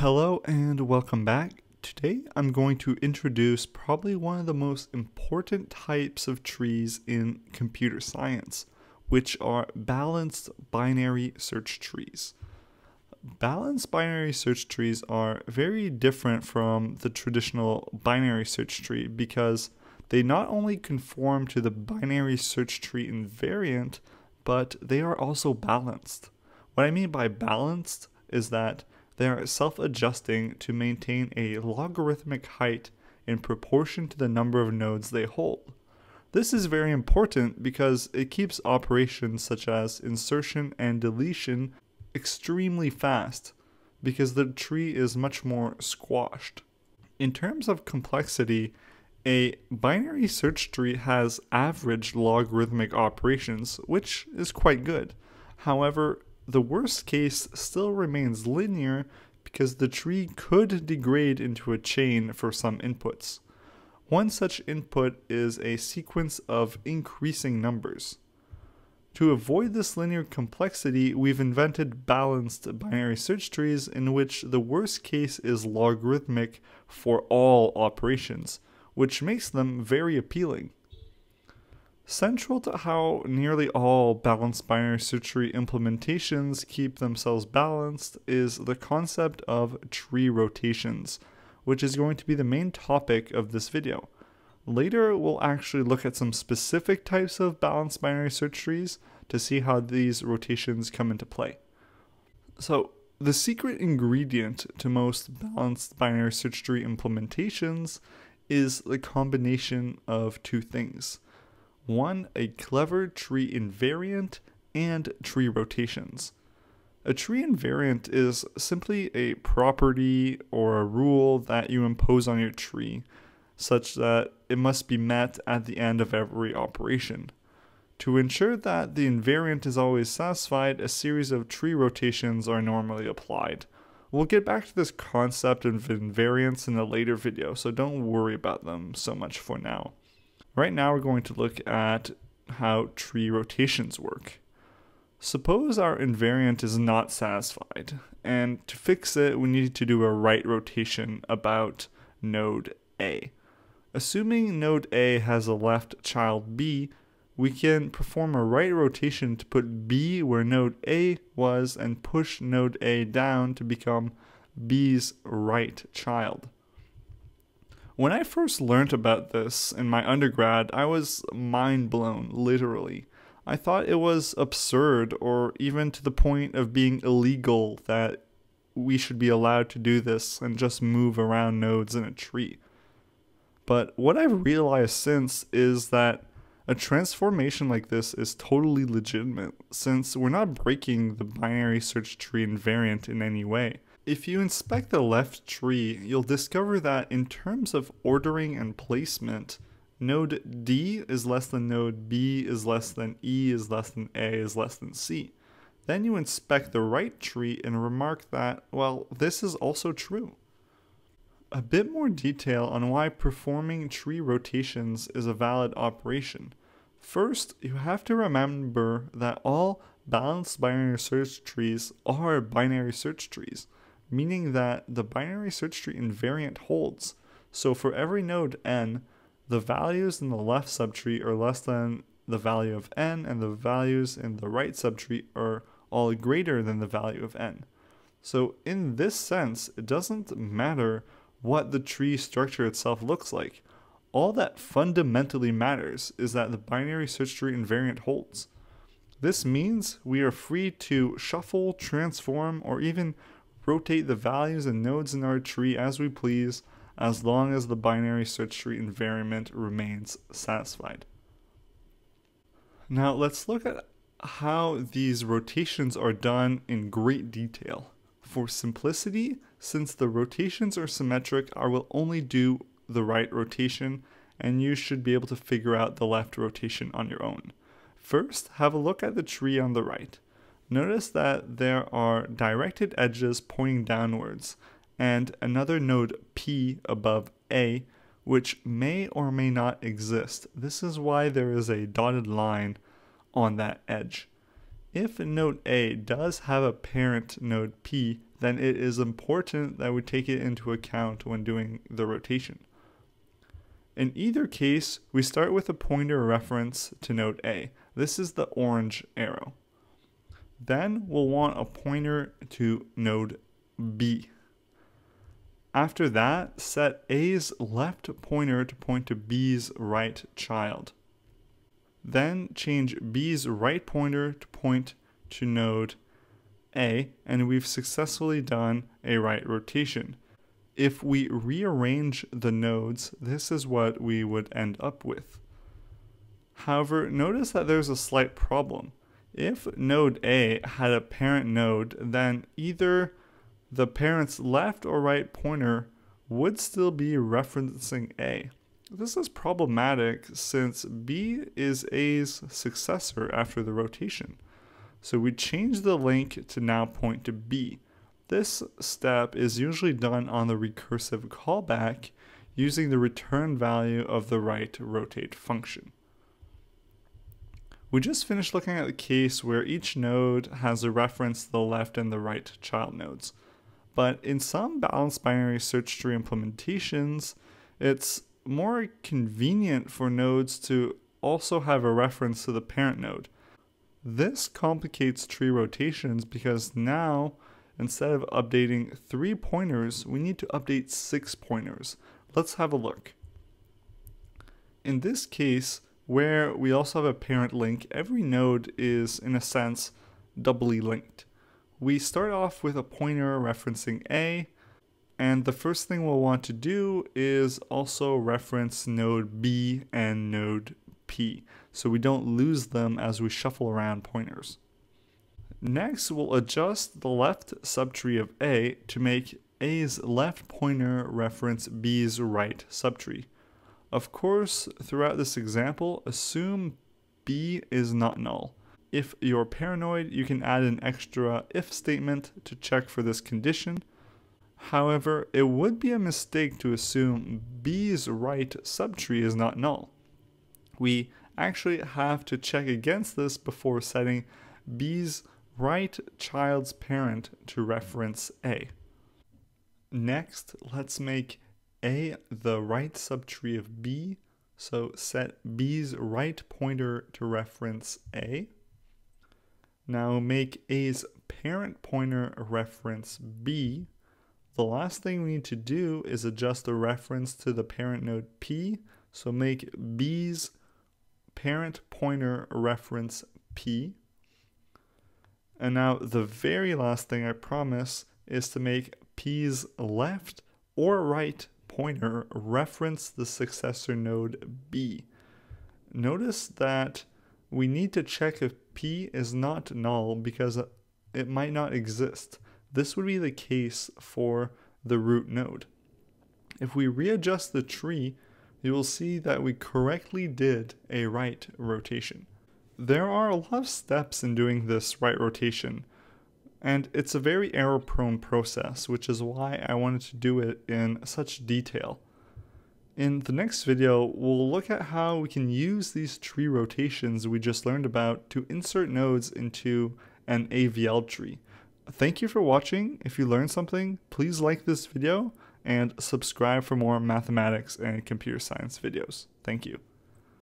Hello and welcome back. Today I'm going to introduce probably one of the most important types of trees in computer science, which are balanced binary search trees. Balanced binary search trees are very different from the traditional binary search tree because they not only conform to the binary search tree invariant, but they are also balanced. What I mean by balanced is that they are self adjusting to maintain a logarithmic height in proportion to the number of nodes they hold. This is very important because it keeps operations such as insertion and deletion extremely fast because the tree is much more squashed. In terms of complexity, a binary search tree has average logarithmic operations, which is quite good. However, the worst case still remains linear because the tree could degrade into a chain for some inputs. One such input is a sequence of increasing numbers. To avoid this linear complexity, we've invented balanced binary search trees in which the worst case is logarithmic for all operations, which makes them very appealing. Central to how nearly all balanced binary search tree implementations keep themselves balanced is the concept of tree rotations, which is going to be the main topic of this video. Later, we'll actually look at some specific types of balanced binary search trees to see how these rotations come into play. So, the secret ingredient to most balanced binary search tree implementations is the combination of two things one, a clever tree invariant, and tree rotations. A tree invariant is simply a property or a rule that you impose on your tree, such that it must be met at the end of every operation. To ensure that the invariant is always satisfied, a series of tree rotations are normally applied. We'll get back to this concept of invariants in a later video, so don't worry about them so much for now. Right now we're going to look at how tree rotations work. Suppose our invariant is not satisfied, and to fix it we need to do a right rotation about node A. Assuming node A has a left child B, we can perform a right rotation to put B where node A was and push node A down to become B's right child. When I first learned about this in my undergrad, I was mind blown, literally. I thought it was absurd or even to the point of being illegal that we should be allowed to do this and just move around nodes in a tree. But what I've realized since is that a transformation like this is totally legitimate since we're not breaking the binary search tree invariant in any way. If you inspect the left tree, you'll discover that in terms of ordering and placement, node D is less than node B is less than E is less than A is less than C. Then you inspect the right tree and remark that, well, this is also true. A bit more detail on why performing tree rotations is a valid operation. First, you have to remember that all balanced binary search trees are binary search trees meaning that the binary search tree invariant holds. So for every node n, the values in the left subtree are less than the value of n, and the values in the right subtree are all greater than the value of n. So in this sense, it doesn't matter what the tree structure itself looks like. All that fundamentally matters is that the binary search tree invariant holds. This means we are free to shuffle, transform, or even rotate the values and nodes in our tree as we please as long as the binary search tree invariant remains satisfied. Now let's look at how these rotations are done in great detail. For simplicity, since the rotations are symmetric, I will only do the right rotation and you should be able to figure out the left rotation on your own. First, have a look at the tree on the right. Notice that there are directed edges pointing downwards and another node P above A which may or may not exist. This is why there is a dotted line on that edge. If node A does have a parent node P, then it is important that we take it into account when doing the rotation. In either case, we start with a pointer reference to node A. This is the orange arrow. Then we'll want a pointer to node B. After that, set A's left pointer to point to B's right child. Then change B's right pointer to point to node A, and we've successfully done a right rotation. If we rearrange the nodes, this is what we would end up with. However, notice that there's a slight problem. If node A had a parent node, then either the parent's left or right pointer would still be referencing A. This is problematic since B is A's successor after the rotation. So we change the link to now point to B. This step is usually done on the recursive callback using the return value of the right rotate function. We just finished looking at the case where each node has a reference to the left and the right child nodes. But in some balanced binary search tree implementations, it's more convenient for nodes to also have a reference to the parent node. This complicates tree rotations because now, instead of updating three pointers, we need to update six pointers. Let's have a look. In this case, where we also have a parent link, every node is, in a sense, doubly linked we start off with a pointer referencing A, and the first thing we'll want to do is also reference node B and node P, so we don't lose them as we shuffle around pointers. Next, we'll adjust the left subtree of A to make A's left pointer reference B's right subtree. Of course, throughout this example, assume B is not null. If you're paranoid, you can add an extra if statement to check for this condition. However, it would be a mistake to assume B's right subtree is not null. We actually have to check against this before setting B's right child's parent to reference A. Next, let's make A the right subtree of B, so set B's right pointer to reference A. Now make A's parent pointer reference B. The last thing we need to do is adjust the reference to the parent node P. So make B's parent pointer reference P. And now the very last thing I promise is to make P's left or right pointer reference the successor node B. Notice that we need to check if P is not null because it might not exist. This would be the case for the root node. If we readjust the tree, you will see that we correctly did a right rotation. There are a lot of steps in doing this right rotation, and it's a very error prone process, which is why I wanted to do it in such detail. In the next video, we'll look at how we can use these tree rotations we just learned about to insert nodes into an AVL tree. Thank you for watching. If you learned something, please like this video and subscribe for more mathematics and computer science videos. Thank you.